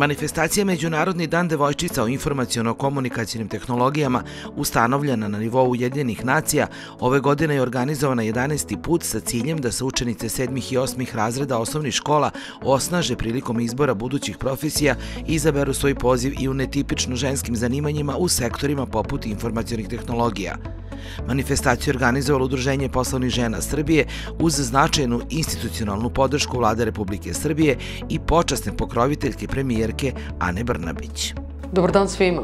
Manifestacija Međunarodni dan devojčica o informacijono-komunikacijnim tehnologijama ustanovljena na nivou Ujedinjenih nacija ove godine je organizovana 11. put sa ciljem da se učenice 7. i 8. razreda osnovnih škola osnaže prilikom izbora budućih profesija i izaberu svoj poziv i u netipično ženskim zanimanjima u sektorima poput informacijonih tehnologija. Manifestaciju organizovalo Udruženje poslovnih žena Srbije uz značajnu institucionalnu podršku vlade Republike Srbije i počasne pokroviteljke premijerke Ane Brnabić. Dobar dan svima.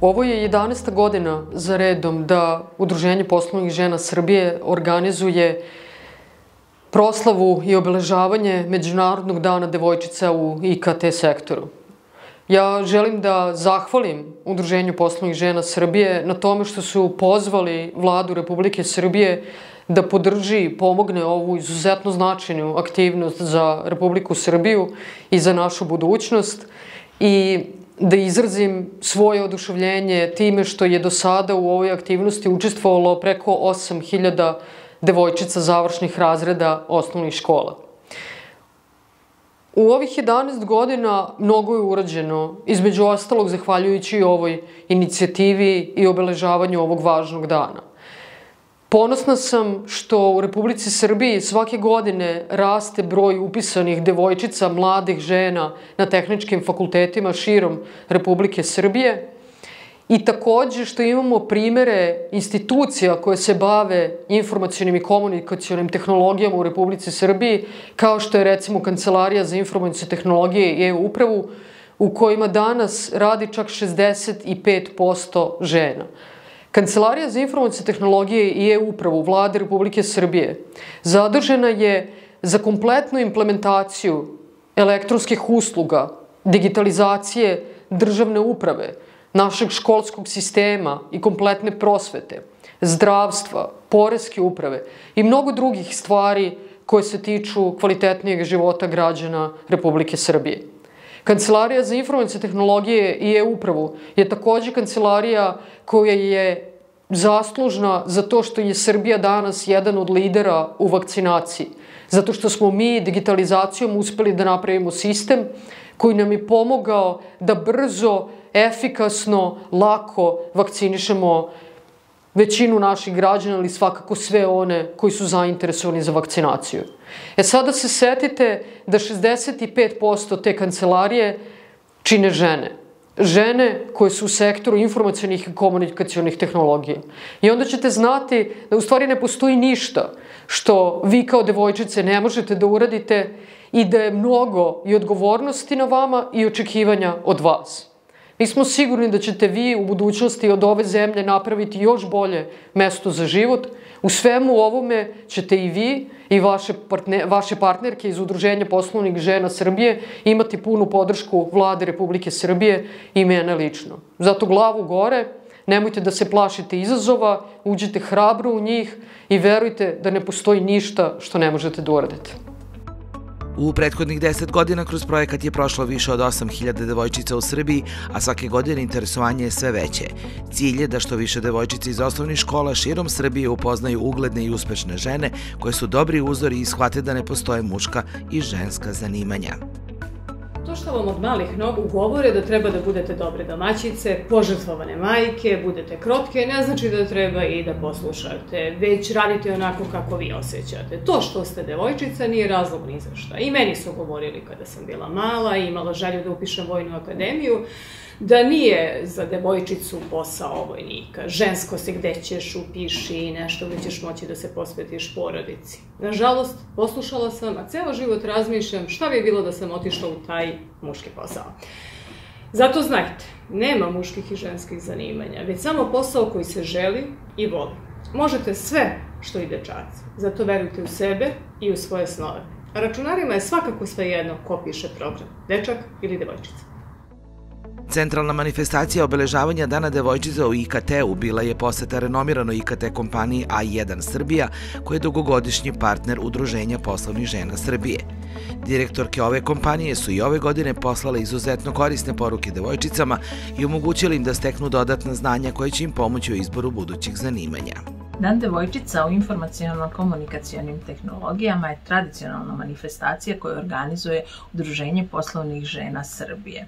Ovo je 11. godina za redom da Udruženje poslovnih žena Srbije organizuje proslavu i obeležavanje Međunarodnog dana devojčica u IKT sektoru. Ja želim da zahvalim Udruženju poslovnih žena Srbije na tome što su pozvali vladu Republike Srbije da podrži i pomogne ovu izuzetno značajnu aktivnost za Republiku Srbiju i za našu budućnost i da izrazim svoje oduševljenje time što je do sada u ovoj aktivnosti učestvovalo preko 8000 devojčica završnih razreda osnovnih škola. U ovih 11 godina mnogo je urađeno, između ostalog zahvaljujući ovoj inicijativi i obeležavanju ovog važnog dana. Ponosna sam što u Republici Srbiji svake godine raste broj upisanih devojčica, mladih žena na tehničkim fakultetima širom Republike Srbije – I takođe što imamo primere institucija koje se bave informacijonim i komunikacijonim tehnologijama u Republici Srbiji, kao što je recimo Kancelarija za informacijalne tehnologije i e-upravu, u kojima danas radi čak 65% žena. Kancelarija za informacijalne tehnologije i e-upravu vlade Republike Srbije zadržena je za kompletnu implementaciju elektronskih usluga, digitalizacije državne uprave, našeg školskog sistema i kompletne prosvete, zdravstva, poreske uprave i mnogo drugih stvari koje se tiču kvalitetnijeg života građana Republike Srbije. Kancelarija za informacije tehnologije i e-upravu je takođe kancelarija koja je zaslužna za to što je Srbija danas jedan od lidera u vakcinaciji. Zato što smo mi digitalizacijom uspeli da napravimo sistem koji nam je pomogao da brzo efikasno, lako vakcinišemo većinu naših građana ili svakako sve one koji su zainteresovani za vakcinaciju. E sada se setite da 65% te kancelarije čine žene. Žene koje su u sektoru informacijonih i komunikacijonih tehnologija. I onda ćete znati da u stvari ne postoji ništa što vi kao devojčice ne možete da uradite i da je mnogo i odgovornosti na vama i očekivanja od vas. Mi smo sigurni da ćete vi u budućnosti od ove zemlje napraviti još bolje mesto za život. U svemu ovome ćete i vi i vaše, partner, vaše partnerke iz Udruženja poslovnih žena Srbije imati punu podršku vlade Republike Srbije i mene lično. Zato glavu gore, nemojte da se plašite izazova, uđite hrabro u njih i verujte da ne postoji ništa što ne možete da uradite. U prethodnih 10 godina kroz projekat je prošlo više od 8000 devojčica u Srbiji, a svake godine interesovanje je sve veće. Cilj je da što više devojčica iz osnovnih škola širom Srbije upoznaju ugledne i uspešne žene koje su dobri uzori i shvate da ne postoje muška i ženska zanimanja. To što vam od malih nogu govore da treba da budete dobre domaćice, požrtvovane majke, budete krotke, ne znači da treba i da poslušate, već radite onako kako vi osjećate. To što ste devojčica nije razlog ni za šta. I meni su govorili kada sam bila mala i imala želju da upišem vojnu akademiju, da nije za devojčicu posao vojnika. Žensko se gde ćeš upiši i nešto gde ćeš moći da se posvetiš porodici. Nažalost, poslušala sam, a ceo život razmišljam šta bi bilo da sam otišla u taj muški posao. Zato znajte, nema muških i ženskih zanimanja, već samo posao koji se želi i voli. Možete sve što i dečaci, zato verujte u sebe i u svoje snove. A računarima je svakako svejedno ko piše program, dečak ili devojčica. Centralna manifestacija obeležavanja Dana devojčica u IKT-u bila je poseta renomiranoj IKT kompaniji A1 Srbija, koja je dugogodišnji partner Udruženja poslovnih žena Srbije. Direktorke ove kompanije su i ove godine poslale izuzetno korisne poruke devojčicama i omogućili im da steknu dodatna znanja koje će im pomoći u izboru budućih zanimanja. Dan devojčica u informacijalno-komunikacijonim tehnologijama je tradicionalna manifestacija koju organizuje Udruženje poslovnih žena Srbije.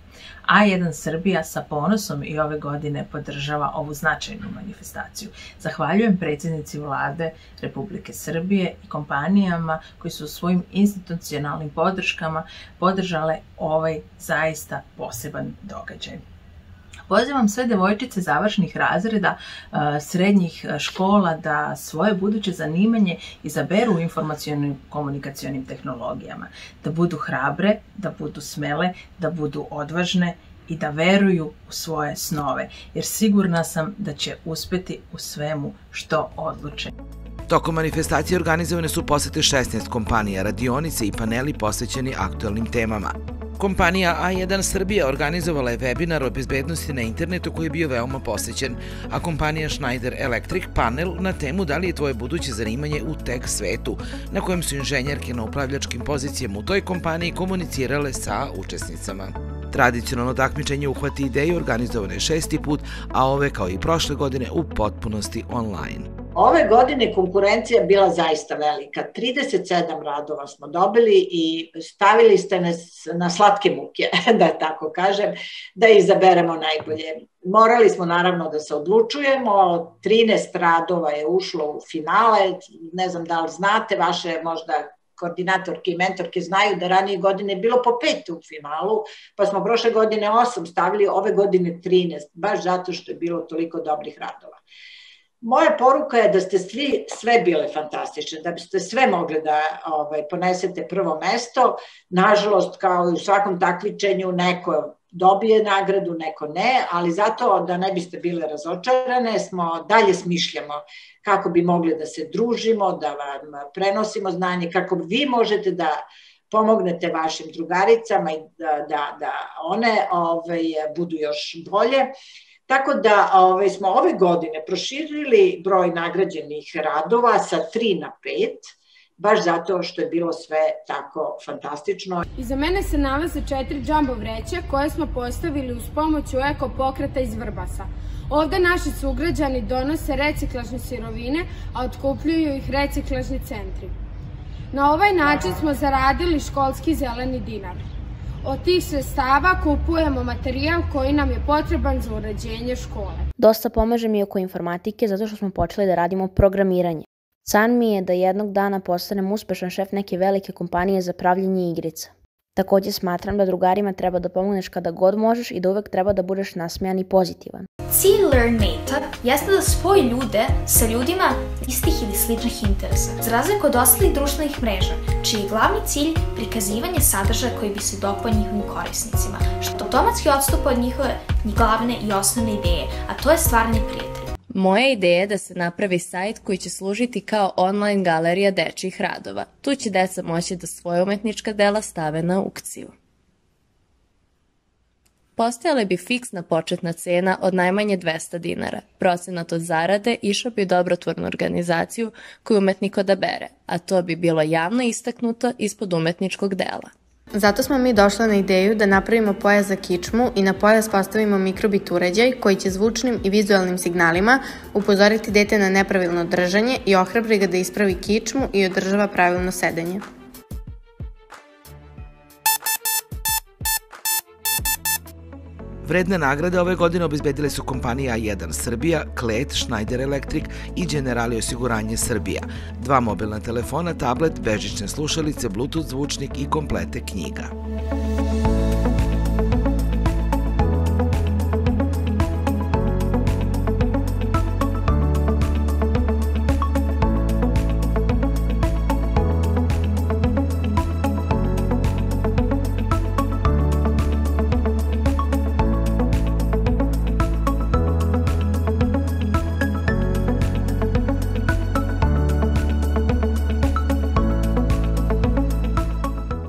A1 Srbija sa ponosom i ove godine podržava ovu značajnu manifestaciju. Zahvaljujem predsjednici vlade Republike Srbije i kompanijama koji su svojim institucionalnim podrškama podržale ovaj zaista poseban događaj. Pozivam sve devojčice završnih razreda srednjih škola da svoje buduće zanimanje izaberu u informacijonim komunikacijonim tehnologijama. Da budu hrabre, da budu smele, da budu odvažne i da veruju u svoje snove, jer sigurna sam da će uspeti u svemu što odluče. Tokom manifestacije organizovane su posete 16 kompanija, radionice i paneli posvećeni aktuelnim temama. Kompanija A1 Srbija organizovala je webinar o bezbednosti na internetu koji je bio veoma posećen, a kompanija Schneider Electric panel na temu da li je tvoje buduće zanimanje u tech svetu, na kojem su inženjerke na upravljačkim pozicijama u toj kompaniji komunicirale sa učesnicama. Tradicionalno takmičenje uhvati ideju organizovane šesti put, a ove kao i prošle godine u potpunosti online. Ove godine konkurencija bila zaista velika. 37 radova smo dobili i stavili ste nas na slatke muke, da tako kažem, da izaberemo najbolje. Morali smo naravno da se odlučujemo, 13 radova je ušlo u finale, ne znam da li znate, vaše možda koordinatorke i mentorke znaju da ranije godine je bilo po pet u finalu, pa smo prošle godine osam stavili, ove godine 13, baš zato što je bilo toliko dobrih radova. Moja poruka je da ste svi, sve bile fantastične, da biste sve mogli da ovaj, ponesete prvo mesto. Nažalost, kao i u svakom takvičenju, neko dobije nagradu, neko ne, ali zato da ne biste bile razočarane, smo dalje smišljamo kako bi mogli da se družimo, da vam prenosimo znanje, kako vi možete da pomognete vašim drugaricama i da, da, da one ovaj, budu još bolje. Tako da ovaj, smo ove godine proširili broj nagrađenih radova sa 3 na 5, baš zato što je bilo sve tako fantastično. Iza mene se nalaze četiri džambo vreće koje smo postavili uz pomoć eko pokreta iz Vrbasa. Ovde naši sugrađani donose reciklažne sirovine, a otkupljuju ih reciklažni centri. Na ovaj način smo zaradili školski zeleni dinar. Od tih sredstava kupujemo materijal koji nam je potreban za uređenje škole. Dosta pomaže mi oko informatike zato što smo počeli da radimo programiranje. San mi je da jednog dana postanem uspešan šef neke velike kompanije za pravljenje igrica. Takođe smatram da drugarima treba da pomogneš kada god možeš i da uvek treba da budeš nasmejan i pozitivan. Cilj LearnMate jeste da spoji ljude sa ljudima istih ili sličnih interesa, za razliku od ostalih društvenih mreža, čiji je glavni cilj prikazivanje sadržaja koji bi se dopao njihovim korisnicima, što automatski odstupa od njihove glavne i osnovne ideje, a to je stvaranje prijatelja. Moja ideja je da se napravi sajt koji će služiti kao online galerija dečjih radova. Tu će deca moći da svoje umetnička dela stave na aukciju. Postojala bi fiksna početna cena od najmanje 200 dinara. Procenat od zarade išao bi u dobrotvornu organizaciju koju umetnik odabere, a to bi bilo javno istaknuto ispod umetničkog dela. Zato smo mi došli na ideju da napravimo pojas za kičmu i na pojas postavimo mikrobit uređaj koji će zvučnim i vizualnim signalima upozoriti dete na nepravilno držanje i ohrabri ga da ispravi kičmu i održava pravilno sedenje. Vredne nagrade ove godine obezbedile su kompanija A1 Srbija, Klet, Schneider Electric i Generali osiguranje Srbija. Dva mobilna telefona, tablet, bežične slušalice, bluetooth zvučnik i komplete knjiga.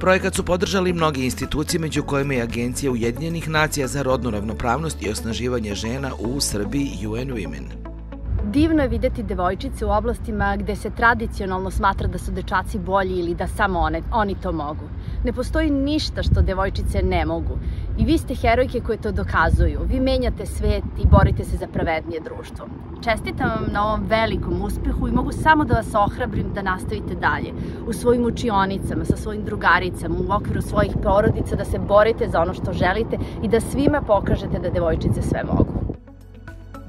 Projekat su podržali mnogi institucije, među kojima je Agencija Ujedinjenih nacija za rodnu ravnopravnost i osnaživanje žena u Srbiji UN Women. Divno je videti devojčice u oblastima gde se tradicionalno smatra da su dečaci bolji ili da samo one, oni to mogu. Ne postoji ništa što devojčice ne mogu. I vi ste herojke koje to dokazuju. Vi menjate svet i borite se za pravednije društvo. Čestitam vam na ovom velikom uspehu i mogu samo da vas ohrabrim da nastavite dalje. U svojim učionicama, sa svojim drugaricama, u okviru svojih porodica, da se borite za ono što želite i da svima pokažete da devojčice sve mogu.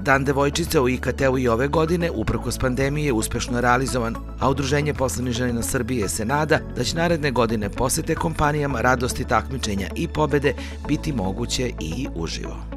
Dan devojčica u IKT-u i ove godine, uprkos pandemije, uspešno realizovan, a Udruženje poslovnih ženina Srbije se nada da će naredne godine posete kompanijama radosti takmičenja i pobede biti moguće i uživo.